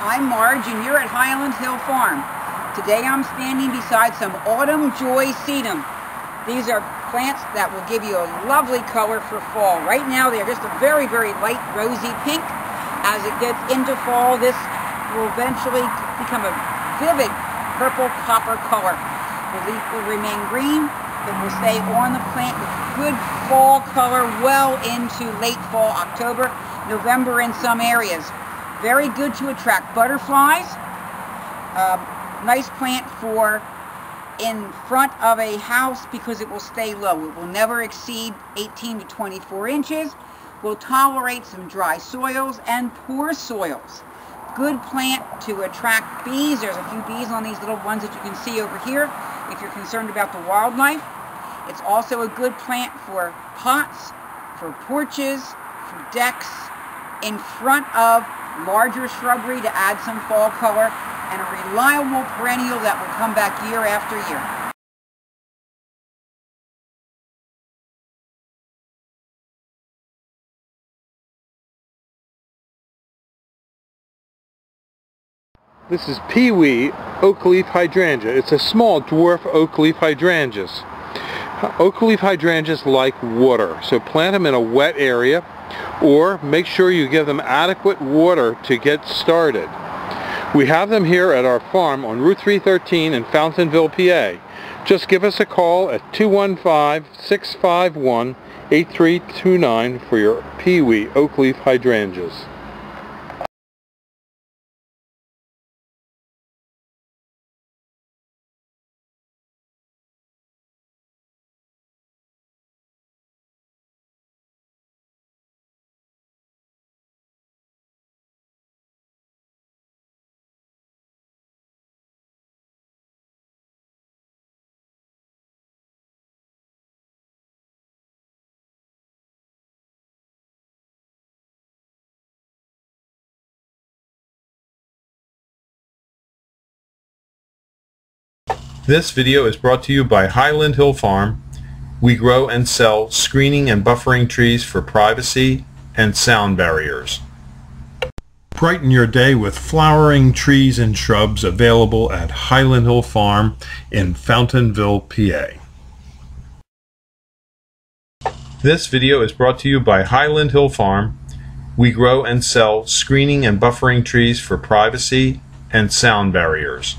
I'm Marge and you're at Highland Hill Farm. Today I'm standing beside some Autumn Joy Sedum. These are plants that will give you a lovely color for fall. Right now they're just a very, very light rosy pink. As it gets into fall, this will eventually become a vivid purple copper color. The leaf will remain green. It will stay on the plant with good fall color well into late fall, October, November in some areas. Very good to attract butterflies. Uh, nice plant for in front of a house because it will stay low. It will never exceed 18 to 24 inches. Will tolerate some dry soils and poor soils. Good plant to attract bees. There's a few bees on these little ones that you can see over here if you're concerned about the wildlife. It's also a good plant for pots, for porches, for decks, in front of larger shrubbery to add some fall color, and a reliable perennial that will come back year after year. This is Peewee oak leaf hydrangea. It's a small dwarf oak leaf hydrangeas. Oak leaf hydrangeas like water, so plant them in a wet area or make sure you give them adequate water to get started. We have them here at our farm on Route 313 in Fountainville, PA. Just give us a call at 215-651-8329 for your Peewee oak leaf hydrangeas. This video is brought to you by Highland Hill Farm. We grow and sell screening and buffering trees for privacy and sound barriers. Brighten your day with flowering trees and shrubs available at Highland Hill Farm in Fountainville, PA. This video is brought to you by Highland Hill Farm. We grow and sell screening and buffering trees for privacy and sound barriers.